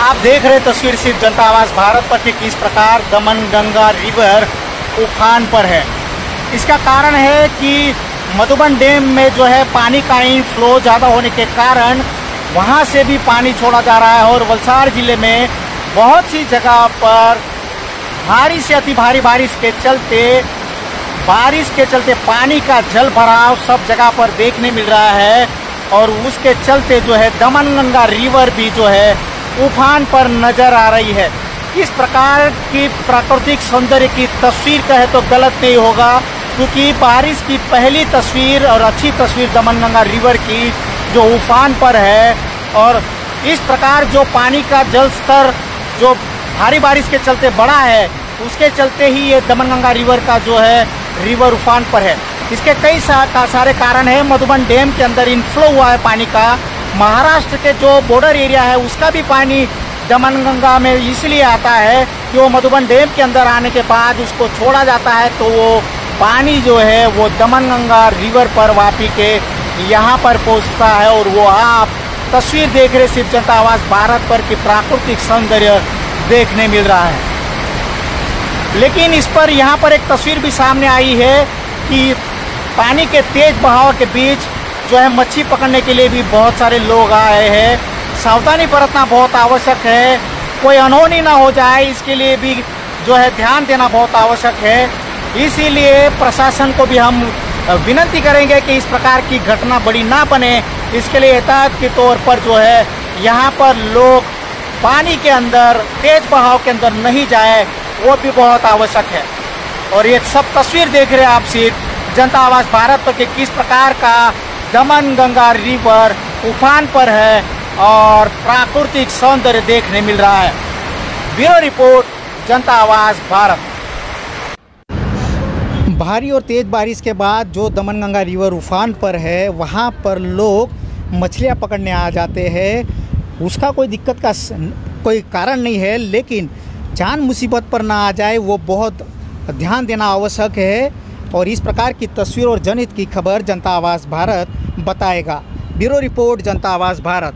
आप देख रहे तस्वीर, सिर्फ़ जनता आवास भारत पर कि किस प्रकार दमन गंगा रिवर उफान पर है। इसका कारण है कि मधुबन डैम में जो है पानी का फ्लो ज़्यादा होने के कारण वहाँ से भी पानी छोड़ा जा रहा है और वलसाड़ ज़िले में बहुत सी जगह पर भारी से अति भारी बारिश के चलते, बारिश के चलते पानी का जल भराव सब जगह पर देखने मिल रहा है और उसके चलते जो है दमन गंगा रिवर भी जो है उफान पर नज़र आ रही है। इस प्रकार की प्राकृतिक सौंदर्य की तस्वीर कहे तो गलत नहीं होगा क्योंकि बारिश की पहली तस्वीर और अच्छी तस्वीर दमनगंगा रिवर की जो उफान पर है और इस प्रकार जो पानी का जल स्तर जो भारी बारिश के चलते बढ़ा है उसके चलते ही ये दमनगंगा रिवर का जो है रिवर उफान पर है। इसके कई सा, सारे कारण है। मधुबन डैम के अंदर इनफ्लो हुआ है पानी का। महाराष्ट्र के जो बॉर्डर एरिया है, उसका भी पानी दमनगंगा में इसलिए आता है कि वो मधुबन डैम के अंदर आने के बाद उसको छोड़ा जाता है तो वो पानी जो है, वो दमनगंगा रिवर पर वापी के यहाँ पर पहुँचता है और वो आप तस्वीर देख रहे सिर्फ़ जनता आवास भारत पर की प्राकृतिक सौंदर्य देखने मिल रहा है। लेकिन इस पर यहाँ पर एक तस्वीर भी सामने आई है कि पानी के तेज बहाव के बीच जो है मच्छी पकड़ने के लिए भी बहुत सारे लोग आए हैं। सावधानी बरतना बहुत आवश्यक है। कोई अनहोनी ना हो जाए, इसके लिए भी जो है ध्यान देना बहुत आवश्यक है। इसीलिए प्रशासन को भी हम विनती करेंगे कि इस प्रकार की घटना बड़ी ना बने। इसके लिए एहतियात के तौर पर जो है यहाँ पर लोग पानी के अंदर, तेज बहाव के अंदर नहीं जाए, वो भी बहुत आवश्यक है। और ये सब तस्वीर देख रहे हैं आप सिर्फ़। जनता आवाज़, भारत पर किस प्रकार का दमन गंगा रिवर उफान पर है और प्राकृतिक सौंदर्य देखने मिल रहा है। ब्यूरो रिपोर्ट, जनता आवाज़, भारत। भारी और तेज़ बारिश के बाद जो दमनगंगा रिवर उफान पर है, वहाँ पर लोग मछलियाँ पकड़ने आ जाते हैं। उसका कोई दिक्कत का कोई कारण नहीं है, लेकिन जान मुसीबत पर ना आ जाए, वो बहुत ध्यान देना आवश्यक है। और इस प्रकार की तस्वीर और जनहित की खबर जनता आवाज़ भारत बताएगा। ब्यूरो रिपोर्ट, जनता आवाज़ भारत।